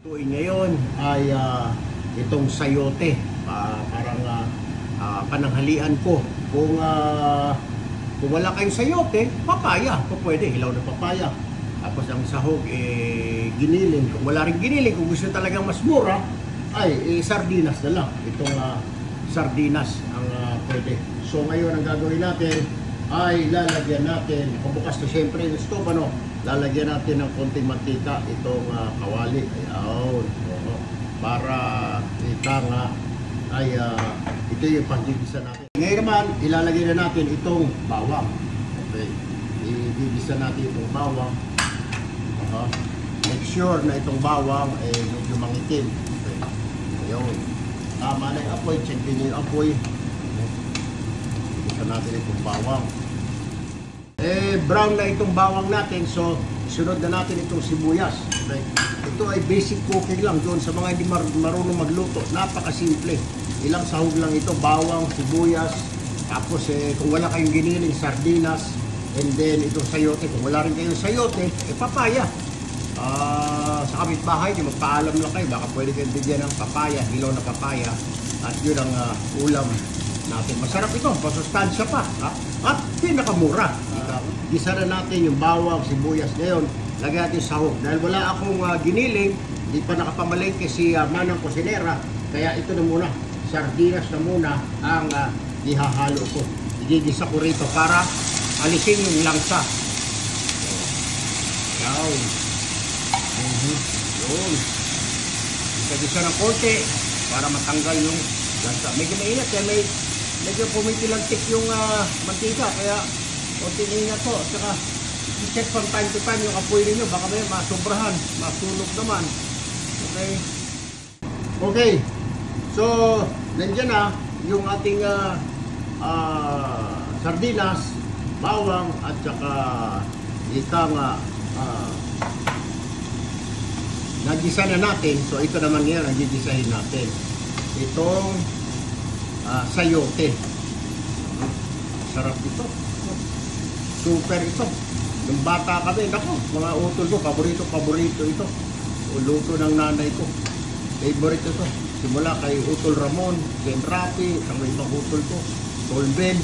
Tuwing ngayon ay ah, itong sayote. Ah, parang ah, ah, pananghalian ko. Kung ah, kung wala kayong sayote, papaya. Pwede, hilaw na papaya. Tapos ang sahog, eh, giniling. Kung wala rin giniling, kung gusto talagang mas mura, ay eh, sardinas na lang. Itong ah, sardinas ang ah, pwede. So ngayon ang gagawin natin ay lalagyan natin, bukas na siyempre yung stove, ano, lalagyan natin ng konting mantika itong ah, kawali. Ayaw. Oo. Para ita nga ay ah, ito yung panggigisa natin. Ngayon naman, ilalagay na natin itong bawang. Okay. Igigisa natin itong bawang. Aha. Make sure na itong bawang eh medyo mangitim. Okay. Ayun. Tama na yung apoy. Check din yung apoy. Igisa natin itong bawang. Eh, brown na itong bawang natin. So, sunod na natin itong sibuyas. Okay. Ito ay basic cooking lang doon sa mga hindi mar- marunong magluto. Napakasimple. Ilang sahog lang ito. Bawang, sibuyas. Tapos, eh, kung wala kayong giniling, sardinas. And then, itong sayote. Kung wala rin kayong sayote, eh, papaya. Ah, sa kapitbahay, di magpaalam lang kayo. Baka pwede kayong bigyan ng papaya, hilaw na papaya. At yun ang ah, ulam natin. Masarap ito, pasustansya pa. Ha? At pinakamura. Uh, gisa na natin yung bawang, sibuyas. Ngayon, lagyan natin sahog. Dahil wala akong ah, giniling, di pa nakapamalengke si uh, Manang Kusinera. Kaya ito na muna, sardinas na muna ang ah, ihahalo ko. Igigisa ko rito para alisin yung langsa. Yan. Mhm. Yun. Isa-isa ng konti para matanggal yung lansa. Medyo mainit kaya may medyo pumipilantik yung ah, mantika kaya konti ingat po. Saka i-check from time to time yung apoy ninyo. Baka may masobrahan, masunog naman. Okay. Okay. So, nandiyan na yung ating ah, ah, sardinas, bawang at saka ika nga ah, nagisa na natin. So ito naman ngayon ang gigisahin natin. Itong ah, sayote. Sarap ito. Super ito. Nung bata kami, nako, mga utol ko, paborito, paborito ito. Luto ng nanay ko. Favorite ito. Simula kay Utol Ramon, Ken Rapi, ang ibang utol ko, Tolben.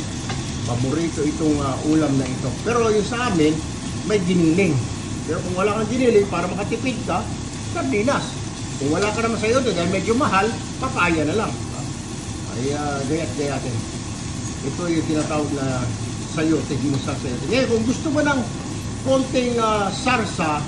Paborito itong ah, ulam na ito. Pero yung sa amin, may giniling. Pero kung wala kang giniling, para makatipid ka, sardinas. Kung wala ka naman sa iyo, dahil medyo mahal, papaya na lang. Ay, uh, gayat-gayatin. Ito yung tinatawag na sayote, ginusa sayote. Ngayon, kung gusto mo ng konting ah, sarsa,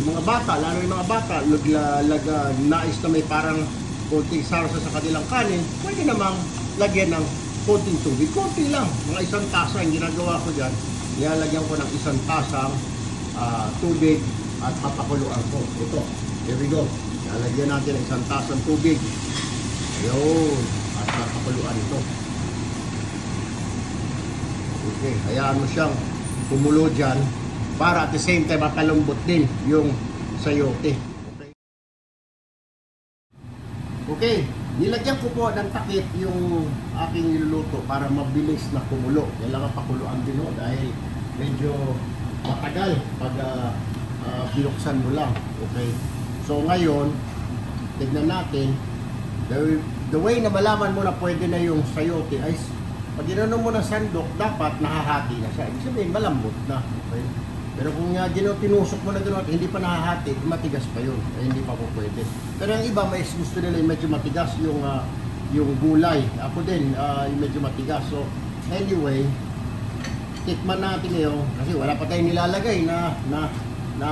yung mga bata, lalo yung mga bata, lag, lag, nais na may parang konting sarsa sa kanilang kanin, pwede namang lagyan ng konting tubig. Konti lang, mga isang tasa. Ang ginagawa ko dyan, nilalagyan ko ng isang tasang ah, tubig at papakuluan ko. Ito, here we go. Lalagyan natin ng isang tasang tubig. Ayun, at papakuluan ito. Okay, hayaan mo siyang kumulo dyan para at the same time makalambot din yung sayote. Okay. Okay, nilagyan ko po ng takip yung aking niluluto para mabilis na kumulo. Kailangan pakuluan din o dahil medyo matagal pag ah, ah, binuksan mo lang. Okay. So ngayon, tignan natin the, the way na malaman mo na pwede na yung sayote ay pag ginano mo ng sandok, dapat nahahati na siya. Ibig sabihin, malambot na. Okay? Pero kung nga gino, tinusok mo na gano'n hindi pa nahahati, matigas pa yun. Ay, hindi pa po pwede. Pero yung iba, may gusto nila yung medyo matigas yung, ah, yung gulay. Ako din, ah, yung medyo matigas. So, anyway, tikman natin ngayon kasi wala pa tayong nilalagay na na na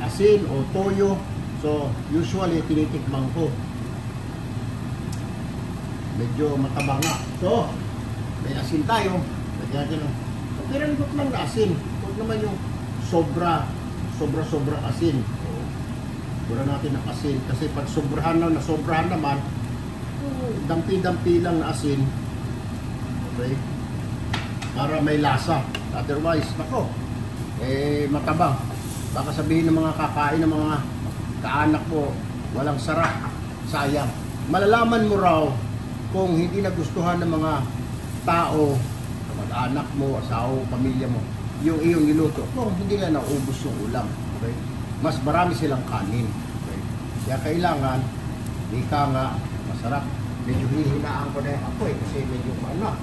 asin o toyo. So, usually tinitikman ko. Medyo mataba nga. So, may asin tayo. Lagyan natin ng piranggot lang na asin. Huwag naman yung sobra, sobra-sobra asin. Bura natin ng asin. Kasi pag sobrahan na, nasobrahan naman, dampi-dampi lang na asin. Okay? Para may lasa. Otherwise, nako, eh, matabang. Baka sabihin ng mga kakain ng mga kaanak mo, walang sarap, sayang. Malalaman mo raw kung hindi nagustuhan ng mga tao, mag-anak mo, asawa, pamilya mo, yung iyong niluto, kung hindi na naubos yung ulam. Okay? Mas marami silang kanin. Okay? Kaya kailangan, ika nga, masarap. Medyo hihinaan ko na yung apoy kasi medyo ano,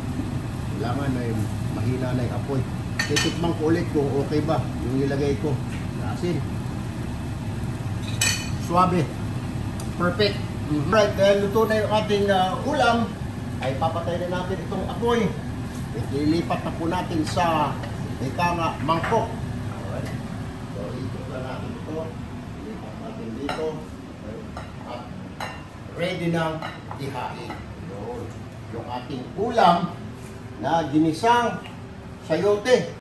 kailangan na yung mahina na yung apoy. Titikman ko ulit kung okay ba yung nilagay ko na asin. Suabe. Perfect. Right, dahil luto na yung ating ah, ulam, ay papatay na natin itong apoy. Ililipat na po natin sa ika nga mangkok. Alright. So, ikot na natin ito. Ilipat natin dito. At ready nang ihain. Yun. Yung ating ulam na ginisang sayote.